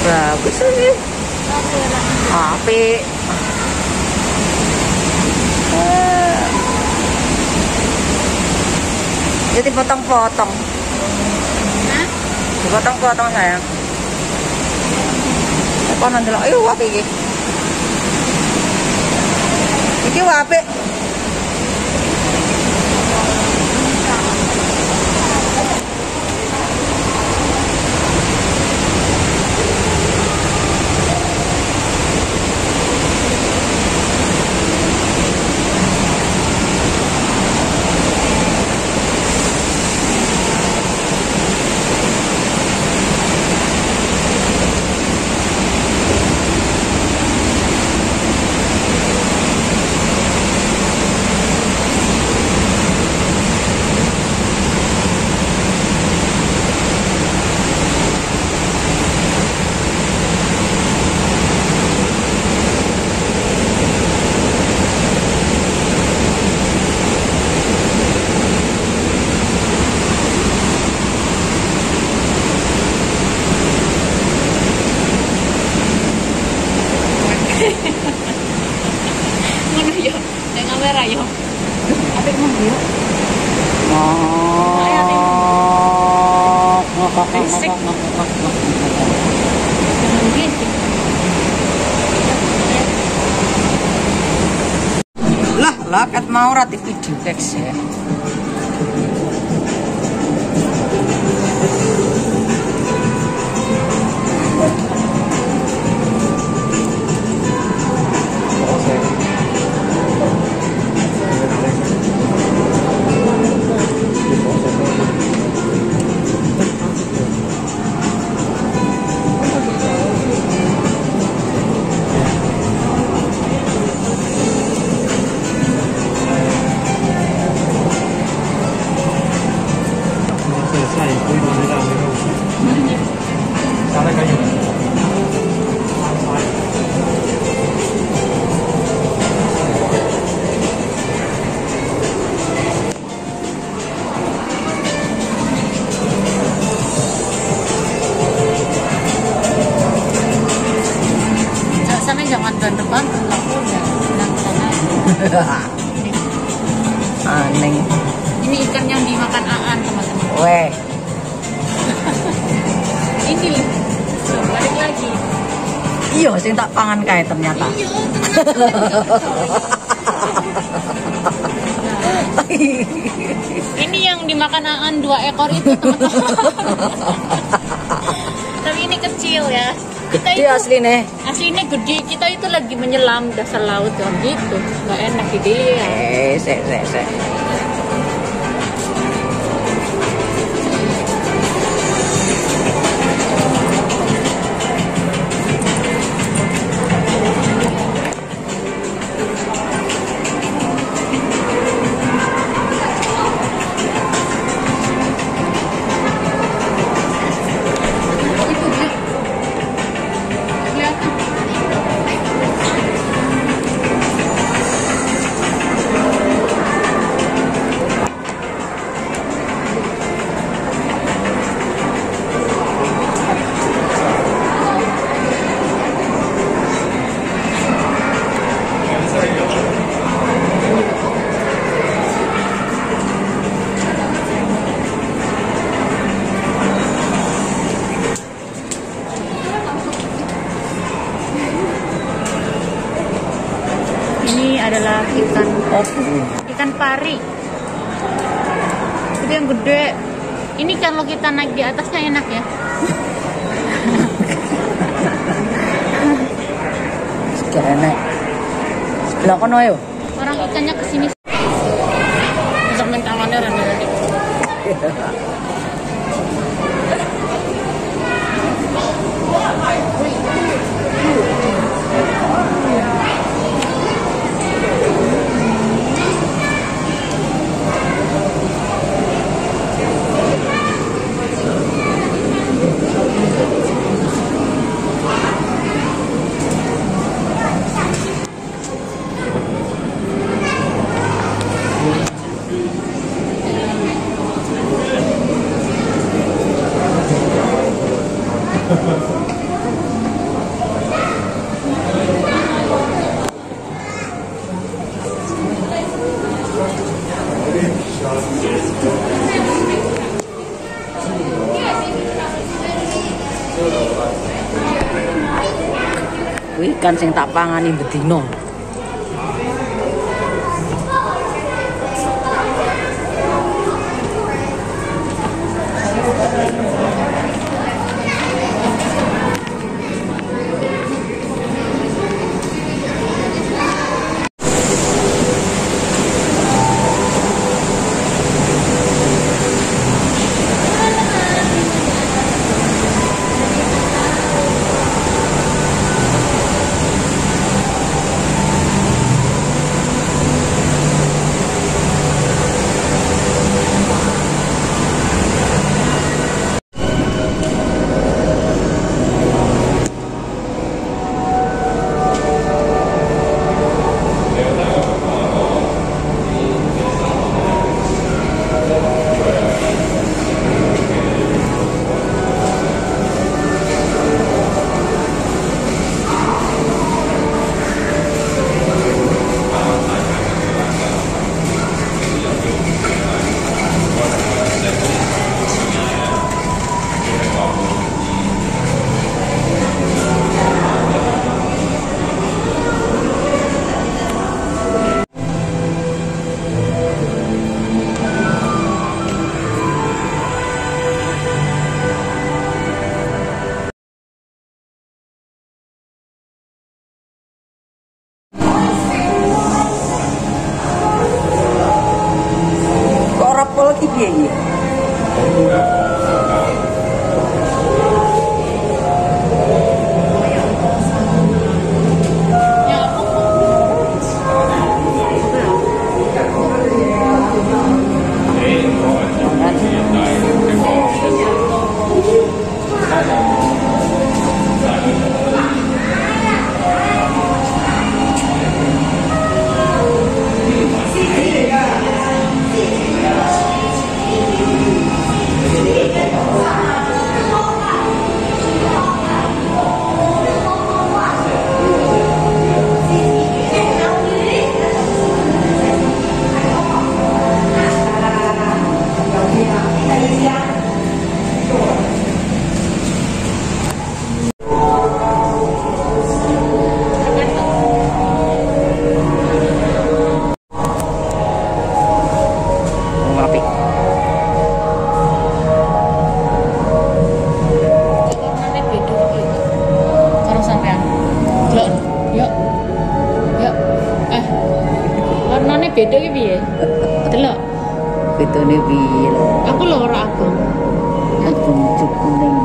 Bagus ini. Api. Eh. Jadi potong-potong. Dipotong-potong sayang. Nanti lah? Ayo wapi iki. Iki wapi. Ngono yo. Kamera yo. Apik mong yo. Gitu. Lah, lah kat mau rati video teks ya. Jangan ya. Nang tengah. Aneh. Ini ikan yang dimakan Aan teman-teman. Weh, Ini balik lagi. iya sing tak pangan kae ternyata. Ini yang dimakan Aan dua ekor itu teman-teman. Ini kecil ya. Kita Gede itu asli nih. aslinya gede. Kita itu lagi menyelam dasar laut kan gitu. Gak enak dilihat. Eh, sek sek sek. Ikan pari. Itu yang gede. Ini kalau kita naik di atasnya enak ya. kene. Sebelah kono ayo. Orang ikannya ke sini. Bisa main tangannya rame-rame. Ikan sing tak pangani bedino. Beda iki piye? Delok. Bedone piye? Aku lho ora abang. Abang kuning.